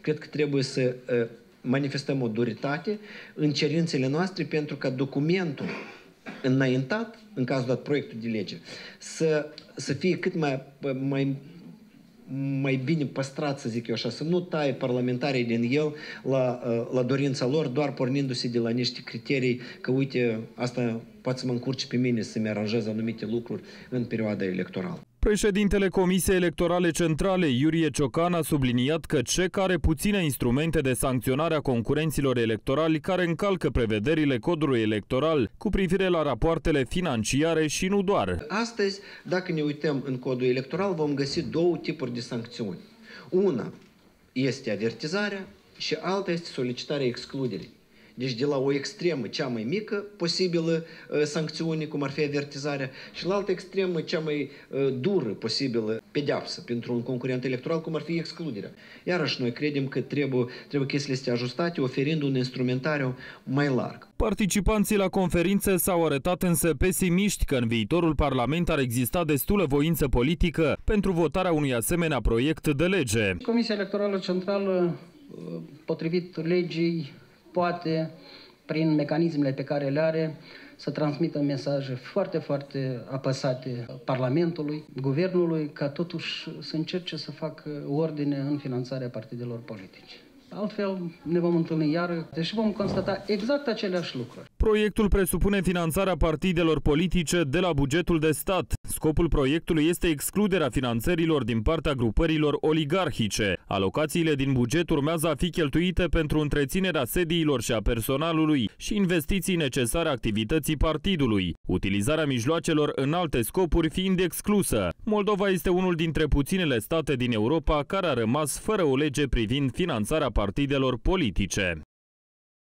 cred că trebuie să uh, manifestăm o duritate în cerințele noastre pentru ca documentul înaintat, în cazul dat proiectul de lege, să, să fie cât mai, mai mai bine păstrat, să zic eu așa, să nu taie parlamentarii din el la, la dorința lor, doar pornindu-se de la niște criterii că, uite, asta poate să mă încurce pe mine să-mi aranjez anumite lucruri în perioada electorală. Președintele Comisiei Electorale Centrale, Iurie Ciocan, a subliniat că CEC are puține instrumente de sancționare a concurenților electorali care încalcă prevederile codului electoral cu privire la rapoartele financiare și nu doar. Astăzi, dacă ne uităm în codul electoral, vom găsi două tipuri de sancțiuni. Una este avertizarea și alta este solicitarea excluderii. Deci de la o extremă cea mai mică posibilă uh, sancțiune, cum ar fi avertizarea, și la altă extremă cea mai uh, dură posibilă pedeapsă pentru un concurent electoral, cum ar fi excluderea. Iarăși noi credem că trebuie, trebuie chestiile să ajustate, oferind un instrumentariu mai larg. Participanții la conferință s-au arătat însă pesimiști că în viitorul Parlament ar exista destulă voință politică pentru votarea unui asemenea proiect de lege. Comisia Electorală Centrală, uh, potrivit legii, poate, prin mecanismele pe care le are, să transmită mesaje foarte, foarte apăsate Parlamentului, Guvernului, ca totuși să încerce să facă ordine în finanțarea partidelor politice. Altfel ne vom întâlni iar, deși vom constata exact aceleași lucruri. Proiectul presupune finanțarea partidelor politice de la bugetul de stat. Scopul proiectului este excluderea finanțărilor din partea grupărilor oligarhice. Alocațiile din buget urmează a fi cheltuite pentru întreținerea sediilor și a personalului și investiții necesare activității partidului, utilizarea mijloacelor în alte scopuri fiind exclusă. Moldova este unul dintre puținele state din Europa care a rămas fără o lege privind finanțarea partidelor politice.